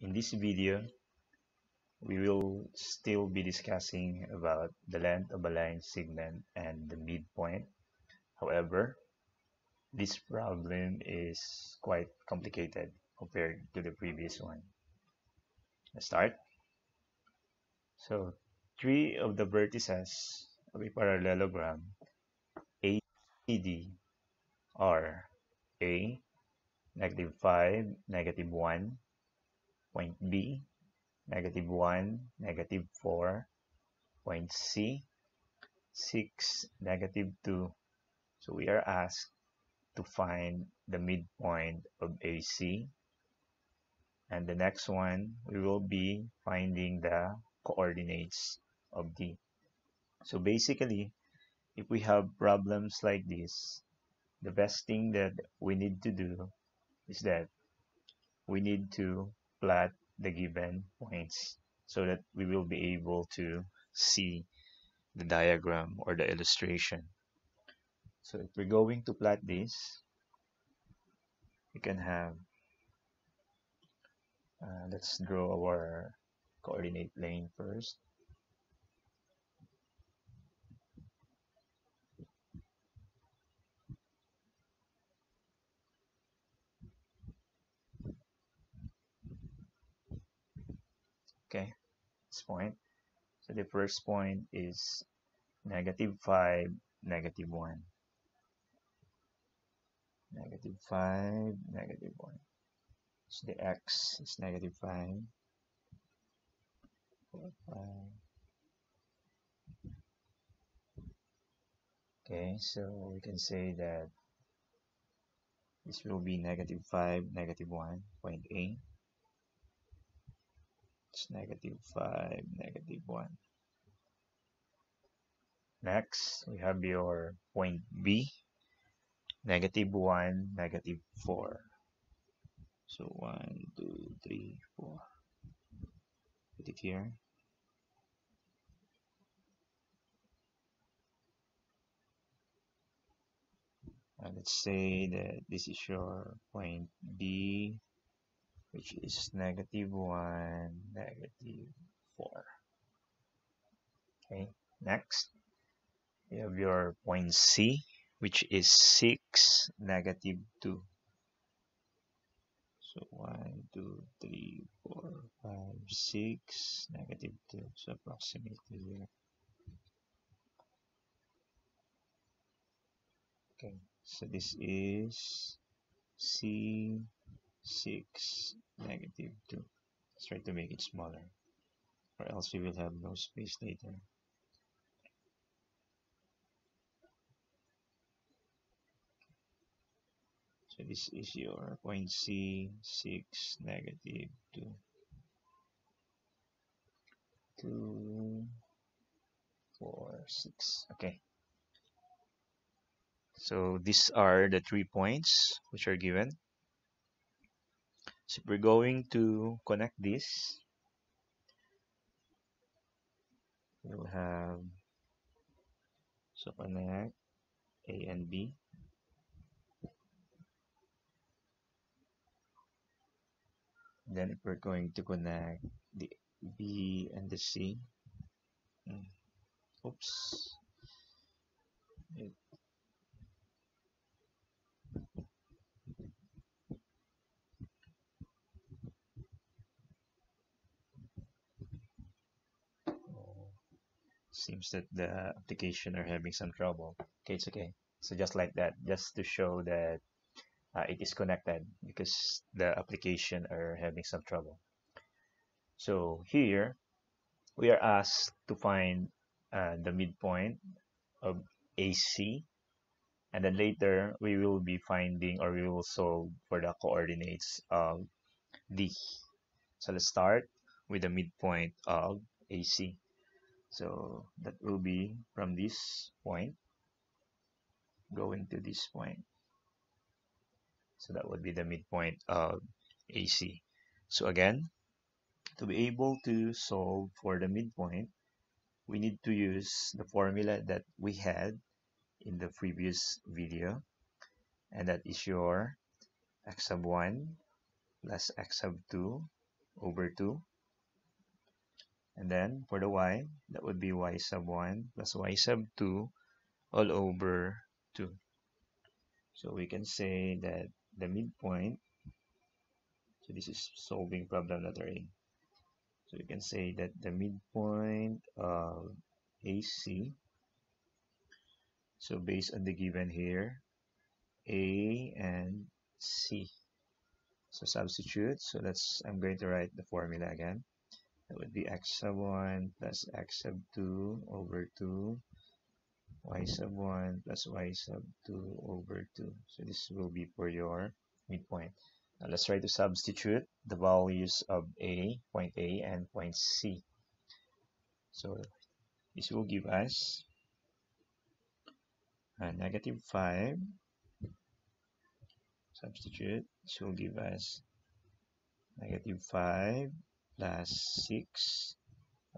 in this video, we will still be discussing about the length of a line segment and the midpoint. However, this problem is quite complicated compared to the previous one. Let's start. So, three of the vertices of a parallelogram ACD are A, negative 5, negative 1, point B, negative 1, negative 4, point C, 6, negative 2. So we are asked to find the midpoint of AC. And the next one, we will be finding the coordinates of D. So basically, if we have problems like this, the best thing that we need to do is that we need to plot the given points so that we will be able to see the diagram or the illustration. So if we're going to plot this, we can have, uh, let's draw our coordinate plane first. Okay this point. So the first point is negative 5 negative 1 negative 5 negative 1 so the x is negative 5 4, 5 okay so we can say that this will be negative 5 negative 1 point A it's negative 5, negative 1. Next, we have your point B, negative 1, negative 4. So 1, 2, 3, 4. Put it here. And let's say that this is your point B, which is negative 1, negative 4. Okay, next, you have your point C, which is 6, negative 2. So 1, 2, 3, 4, 5, 6, negative 2. So approximately here. Okay, so this is C 6 negative 2 let's try to make it smaller or else we will have no space later. So this is your point C 6 negative 2 2 4 6 okay. So these are the three points which are given so we're going to connect this. We'll have so connect A and B. Then we're going to connect the B and the C. Hmm, oops. It seems that the application are having some trouble. Okay it's okay. So just like that just to show that uh, it is connected because the application are having some trouble. So here we are asked to find uh, the midpoint of AC and then later we will be finding or we will solve for the coordinates of D. So let's start with the midpoint of AC so that will be from this point going to this point so that would be the midpoint of AC so again to be able to solve for the midpoint we need to use the formula that we had in the previous video and that is your x sub 1 plus x sub 2 over 2. And then for the y, that would be y sub 1 plus y sub 2 all over 2. So we can say that the midpoint, so this is solving problem letter A. So we can say that the midpoint of AC, so based on the given here, A and C. So substitute, so let's, I'm going to write the formula again. That would be x sub 1 plus x sub 2 over 2 y sub 1 plus y sub 2 over 2. So this will be for your midpoint. Now let's try to substitute the values of A, point A, and point C. So this will give us a negative 5. Substitute. This will give us negative 5 plus 6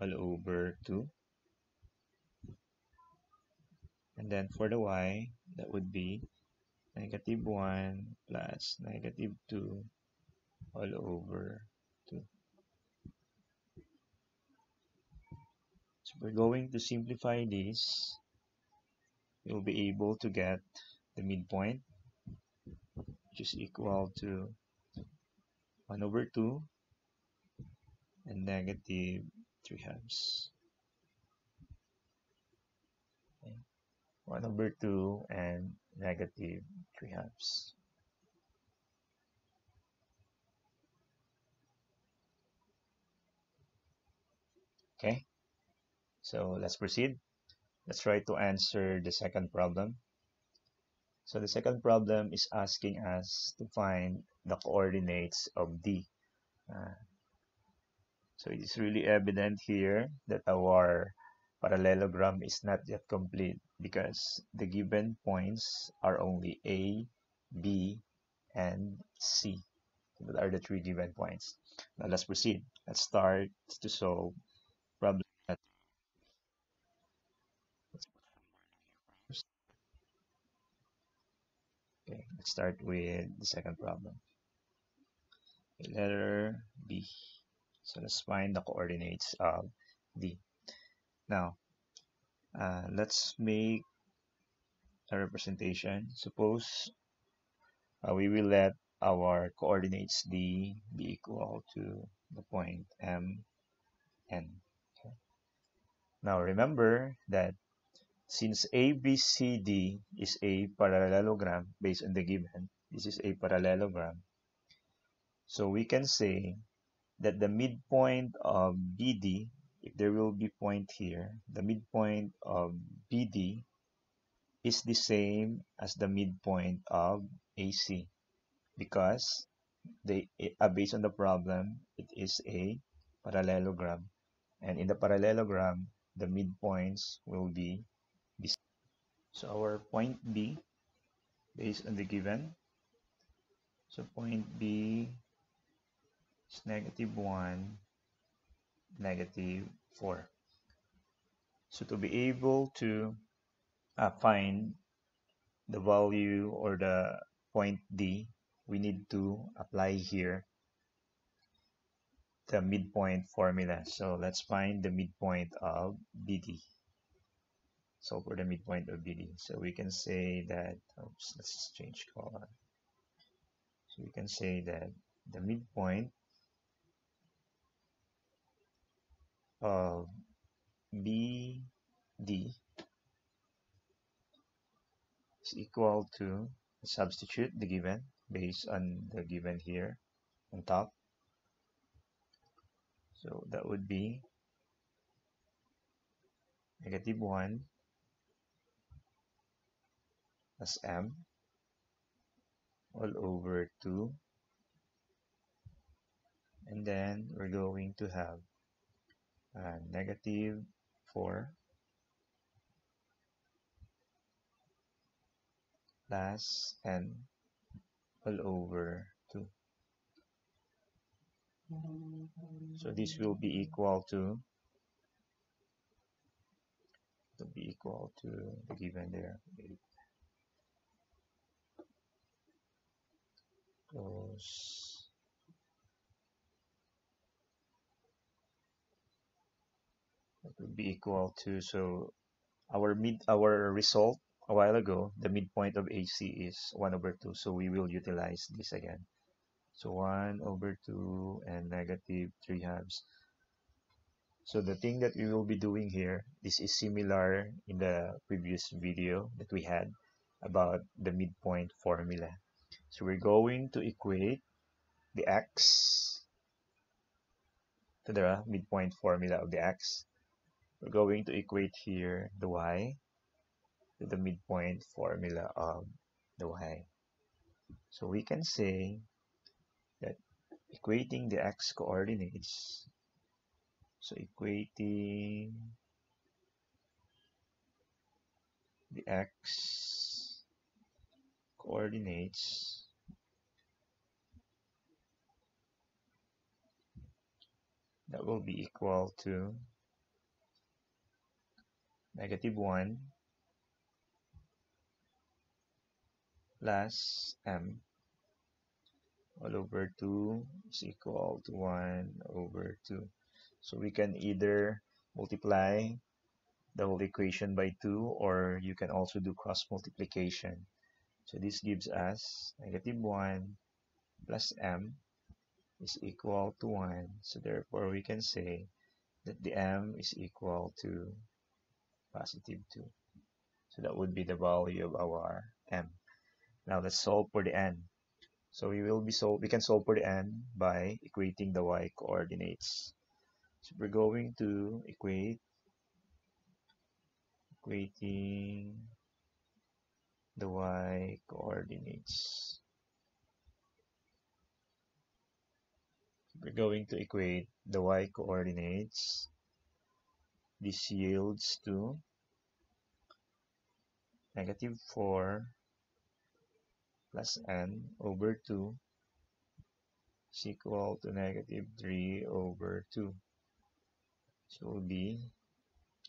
all over 2 and then for the y that would be negative 1 plus negative 2 all over 2 so we're going to simplify this. You'll be able to get the midpoint which is equal to 1 over 2 and negative 3 halves 1 over 2 and negative 3 halves. Okay, so let's proceed. Let's try to answer the second problem. So the second problem is asking us to find the coordinates of D. Uh, so it is really evident here that our parallelogram is not yet complete because the given points are only A, B, and C. That are the three given points. Now let's proceed. Let's start to solve problem. Okay, let's start with the second problem. Letter B. So let's find the coordinates of D. Now, uh, let's make a representation. Suppose uh, we will let our coordinates D be equal to the point M, N. Okay. Now remember that since ABCD is a parallelogram based on the given, this is a parallelogram. So we can say that the midpoint of BD if there will be point here, the midpoint of BD is the same as the midpoint of AC because they uh, based on the problem it is a parallelogram. And in the parallelogram the midpoints will be so our point B based on the given. So point B is negative 1 negative 4. So to be able to uh, find the value or the point D, we need to apply here the midpoint formula. So let's find the midpoint of BD. So for the midpoint of BD. So we can say that, oops, let's change color. So we can say that the midpoint of BD is equal to substitute the given based on the given here on top. So that would be negative 1 plus m all over 2 and then we're going to have uh, negative 4 plus n all over 2. So this will be equal to to be equal to the given there. Close be equal to so our mid our result a while ago the midpoint of AC is 1 over 2 so we will utilize this again. So 1 over 2 and negative 3 halves. So the thing that we will be doing here this is similar in the previous video that we had about the midpoint formula. So we're going to equate the x to the midpoint formula of the x we're going to equate here the y to the midpoint formula of the y. So we can say that equating the x coordinates, so equating the x coordinates that will be equal to negative 1 plus m. All over 2 is equal to 1 over 2 so we can either multiply the whole equation by 2 or you can also do cross multiplication. So this gives us negative 1 plus m is equal to 1 so therefore we can say that the m is equal to positive 2. So that would be the value of our m. Now let's solve for the n. So we will be solve we can solve for the n by equating the y coordinates. So we're going to equate equating the y coordinates. We're going to equate the y coordinates this yields to negative 4 plus n over 2 is equal to negative 3 over 2. So will be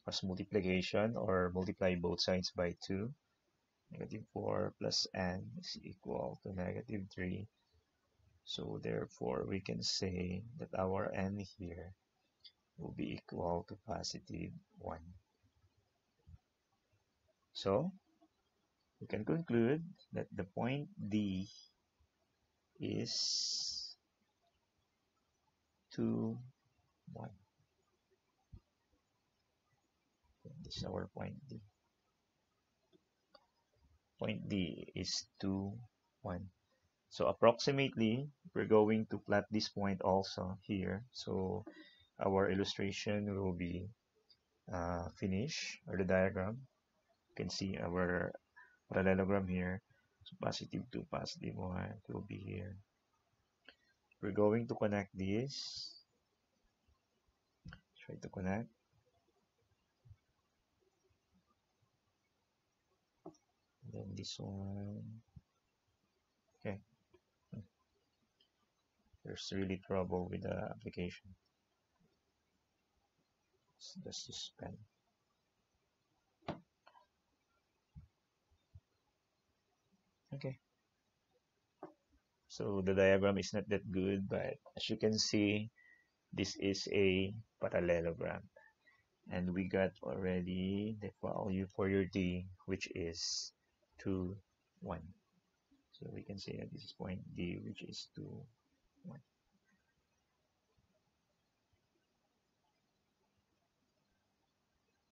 cross multiplication or multiply both sides by 2. Negative 4 plus n is equal to negative 3. So therefore we can say that our n here will be equal to positive 1. So, we can conclude that the point D is 2, 1. This is our point D. Point D is 2, 1. So approximately, we're going to plot this point also here. So our illustration will be uh, finished or the diagram. You can see our parallelogram here so positive 2 positive 1 it will be here. We're going to connect this. Try to connect. Then this one. Okay. There's really trouble with the application let's just okay. So the diagram is not that good but as you can see this is a parallelogram. And we got already the value for your d which is 2 1 so we can say that this is point d which is 2 1